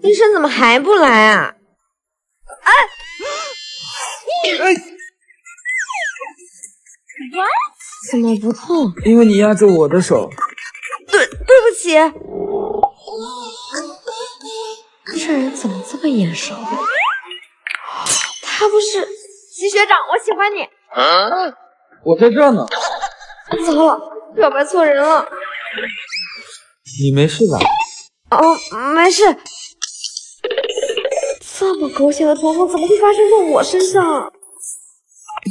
医生怎么还不来啊？哎，哎，怎么不痛？因为你压着我的手。对，对不起。这人怎么这么眼熟？他不是齐学长，我喜欢你。我在这呢。糟了，表白错人了。你没事吧？哦，没事。这么狗血的图风怎么会发生在我身上？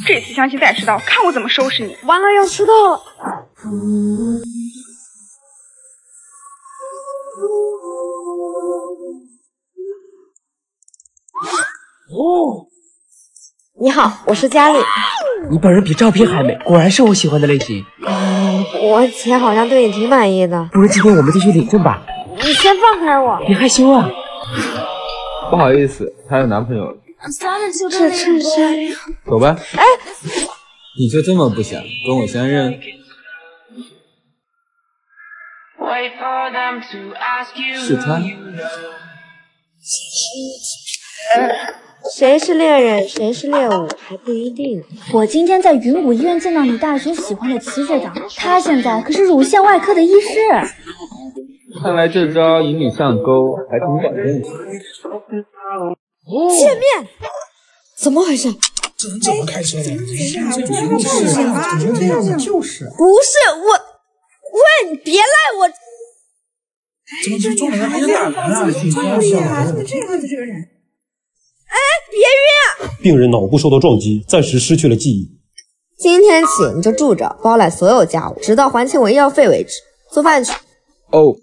这次相亲再迟到，看我怎么收拾你！完了，要迟到了。哦，你好，我是佳丽。你本人比照片还美，果然是我喜欢的类型。嗯，我姐好像对你挺满意的。不如今天我们就去领证吧。你先放开我，别害羞啊。不好意思，她有男朋友了。这衬衫，走吧。哎，你就这么不想跟我相认？是他。谁是猎人，谁是猎物还不一定。我今天在云谷医院见到你大学喜欢的齐学长，他现在可是乳腺外科的医师。看来这招引你上钩还挺管用。见面？怎么回事？这人怎么开车的？就是啊，就这样就是。不是我，喂，你别赖我。怎么这撞人还想打人啊？挺搞笑的。怎么这样子这个人？哎，别晕啊！病人脑部受到撞击，暂时失去了记忆。今天起你就住着，包揽所有家务，直到还清我医药费为止。做饭去。哦。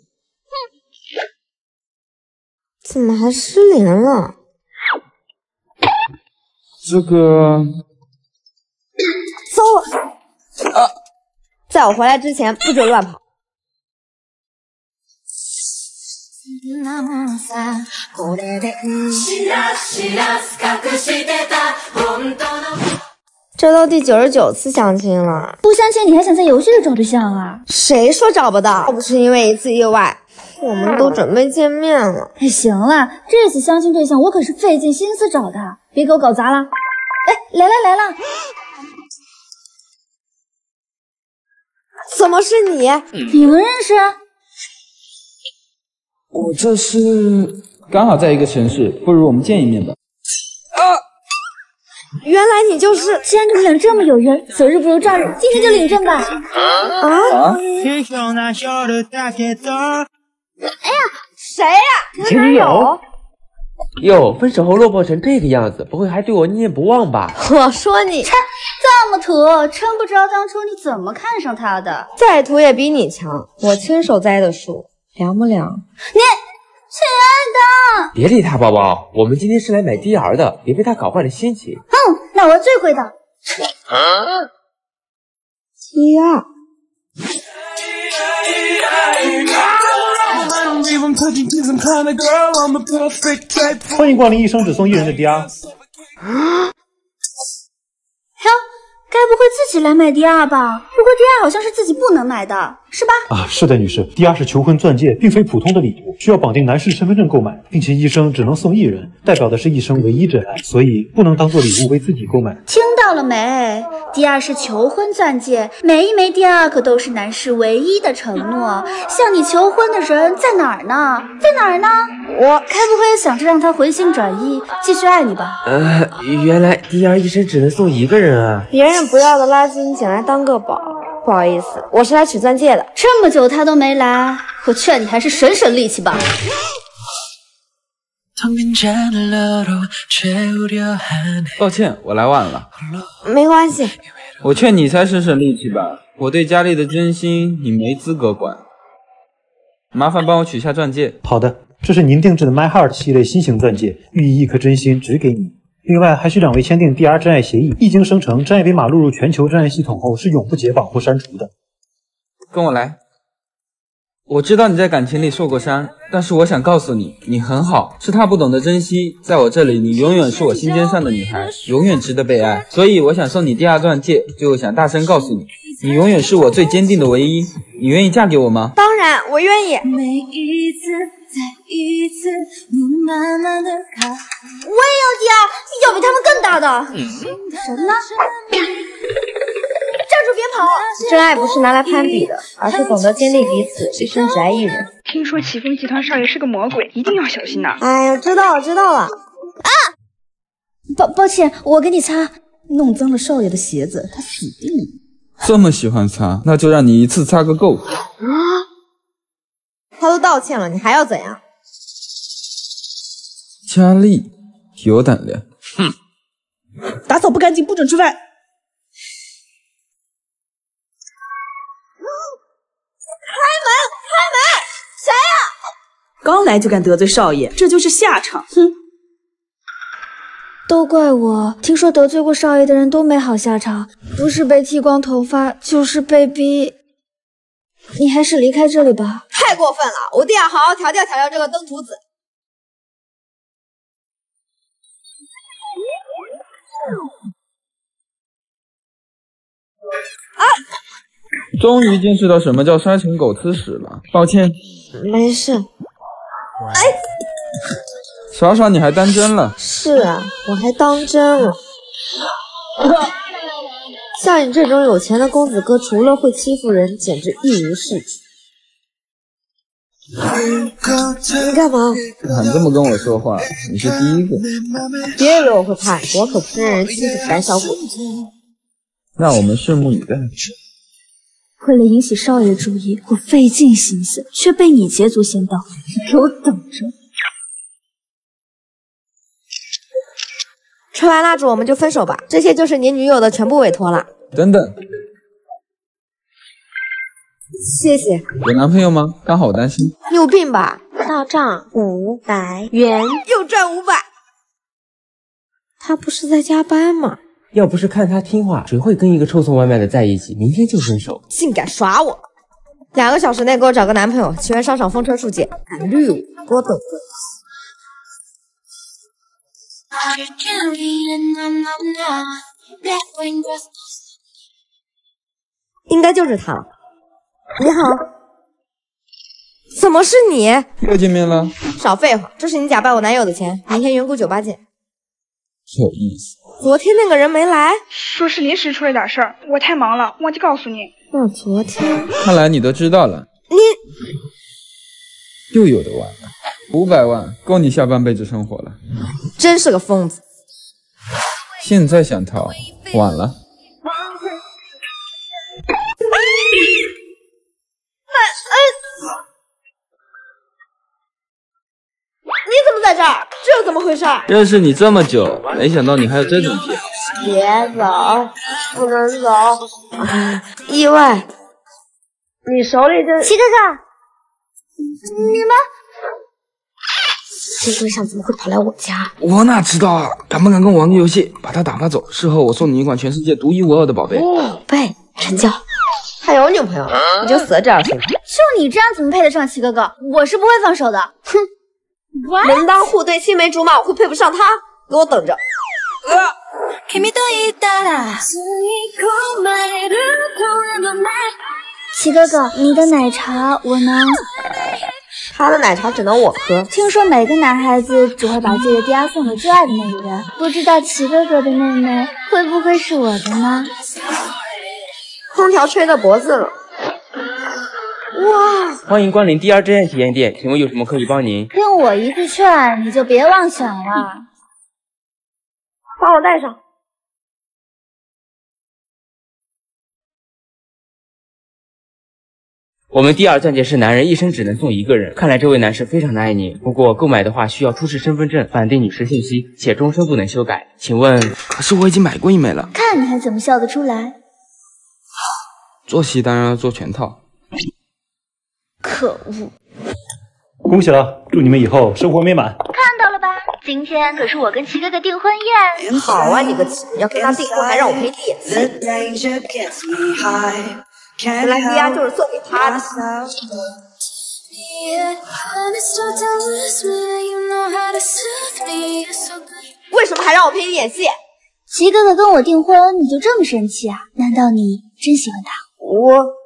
怎么还失联了？这个糟了！啊，在我回来之前不准乱跑。这都第九十九次相亲了，不相亲你还想在游戏里找对象啊？谁说找不到？要不是因为一次意外。我们都准备见面了。哎，行了，这次相亲对象我可是费尽心思找的，别给我搞砸了。哎，来了来了，怎么是你？你们认识？我这是刚好在一个城市，不如我们见一面吧。啊，原来你就是。既然你们俩这么有缘，择日不如撞日，今天就领证吧。啊？哎呀，谁呀？前女友。哟，分手后落魄成这个样子，不会还对我念念不忘吧？我说你，切，这么土，真不知道当初你怎么看上他的。再土也比你强，我亲手栽的树，凉不凉？你，亲爱的，别理他，宝宝，我们今天是来买 DR 的，别被他搞坏了心情。嗯，那我最会的。DR。欢迎光临一生只送一人的 DR。该不会自己来买 DR 吧？不过 DR 好像是自己不能买的，是吧？啊，是的，女士，DR 是求婚钻戒，并非普通的礼物，需要绑定男士身份证购买，并且一生只能送一人，代表的是一生唯一真爱，所以不能当做礼物为自己购买。听到了没？DR 是求婚钻戒，每一枚 DR 可都是男士唯一的承诺。向你求婚的人在哪儿呢？在哪儿呢？我该不会想着让他回心转意，继续爱你吧？呃，原来 DR 一生只能送一个人啊！别人。不要的垃圾你捡来当个宝，不好意思，我是来取钻戒的。这么久他都没来，我劝你还是省省力气吧。抱歉，我来晚了。没关系，我劝你才省省力气吧。我对佳丽的真心，你没资格管。麻烦帮我取下钻戒。好的，这是您定制的 My Heart 系列新型钻戒，寓意一颗真心只给你。另外，还需两位签订 DR 真爱协议。一经生成，真爱编码录入全球真爱系统后，是永不解绑或删除的。跟我来。我知道你在感情里受过伤，但是我想告诉你，你很好，是他不懂得珍惜。在我这里，你永远是我心尖上的女孩，永远值得被爱。所以，我想送你第二钻戒，就想大声告诉你，你永远是我最坚定的唯一。你愿意嫁给我吗？当然，我愿意。每一次在我也要第二，要大的。什么呢？站住，别跑！真爱不是拿来攀比的，而是懂得坚定彼此，一生只爱一人。听说启丰集团少爷是个魔鬼，一定要小心呐！哎呀，知道了，知道了。啊！抱抱歉，我给你擦。弄脏了少爷的鞋子，他死定了。这么喜欢擦，那就让你一次擦个够。啊！他都道歉了，你还要怎样？佳丽，有胆量。哼！打扫不干净，不准吃饭。开门！开门！谁呀？刚来就敢得罪少爷，这就是下场。哼！都怪我，听说得罪过少爷的人都没好下场，不是被剃光头发，就是被逼。你还是离开这里吧。太过分了！我定要好好调教调教这个登徒子。啊！终于见识到什么叫沙尘狗吃屎了。抱歉，没事。哎，傻傻你还当真了？是啊，我还当真了。像你这种有钱的公子哥，除了会欺负人，简直一无是处。你干嘛？敢这么跟我说话，你是第一个。别以为我会怕你，我可不是让人欺负的胆小鬼。那我们拭目以待。为了引起少爷注意，我费尽心思，却被你捷足先登。你给我等着！吹完蜡烛，我们就分手吧。这些就是你女友的全部委托了。等等。谢谢。有男朋友吗？刚好我担心。你有病吧？到账五百元，又赚五百。他不是在加班吗？要不是看他听话，谁会跟一个臭送外卖的在一起？明天就分手。竟敢耍我！两个小时内给我找个男朋友，奇缘商场风车树姐，敢绿我，给我等着。应该就是他了。你好，怎么是你？又见面了。少废话，这是你假扮我男友的钱，明天圆谷酒吧见。有意思。昨天那个人没来，说是临时出了点事儿，我太忙了，忘记告诉你。那昨天……看来你都知道了。你又有的玩了，五百万够你下半辈子生活了。真是个疯子。现在想逃，晚了。在这儿？这怎么回事？认识你这么久，没想到你还有这种癖好。别走，不能走。意外，你手里这……齐哥哥，你们这对象怎么会跑来我家？我哪知道啊！敢不敢跟我玩个游戏？把他打发走，事后我送你一款全世界独一无二的宝贝。宝贝，成交。他有女朋友，你就死在这儿行。就你这样怎么配得上齐哥哥？我是不会放手的。哼。门当户对，青梅竹马，我会配不上他？给我等着！齐哥哥，你的奶茶我能？他的奶茶只能我喝。听说每个男孩子只会把自己的第二送给最爱的那个人，不知道齐哥哥的妹妹会不会是我的呢？空调吹到脖子了。哇！欢迎光临第二真爱体验店，请问有什么可以帮您？听我一句劝，你就别妄想了。把我带上。我们第二钻戒是男人一生只能送一个人，看来这位男士非常的爱你。不过购买的话需要出示身份证、绑定女士信息，且终身不能修改。请问？可是我已经买过一枚了。看你还怎么笑得出来？做戏当然要做全套。可恶！恭喜了，祝你们以后生活美满。看到了吧，今天可是我跟齐哥哥订婚宴。好啊，你个齐，要跟他订婚还让我陪你演戏。原来 VR 就是送给他的。为什么还让我陪你演戏？齐哥哥跟我订婚，你就这么生气啊？难道你真喜欢他？我。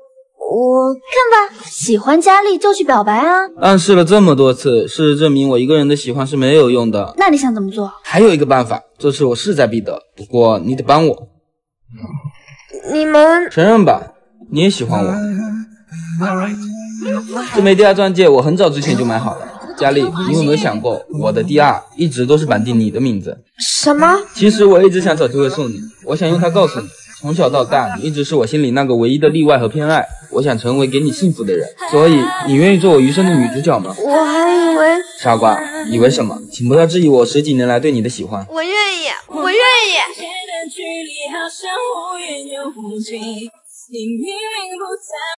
我看吧，喜欢佳丽就去表白啊！暗示了这么多次，事实证明我一个人的喜欢是没有用的。那你想怎么做？还有一个办法，这次我势在必得，不过你得帮我。你们承认吧，你也喜欢我。这枚第二钻戒我很早之前就买好了。佳丽，你有没有想过，我的第二一直都是绑定你的名字？什么？其实我一直想找机会送你，我想用它告诉你，从小到大你一直是我心里那个唯一的例外和偏爱。我想成为给你幸福的人，所以你愿意做我余生的女主角吗？我还以为傻瓜，以为什么？请不要质疑我十几年来对你的喜欢。我愿意，我愿意。